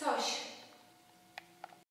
Coś.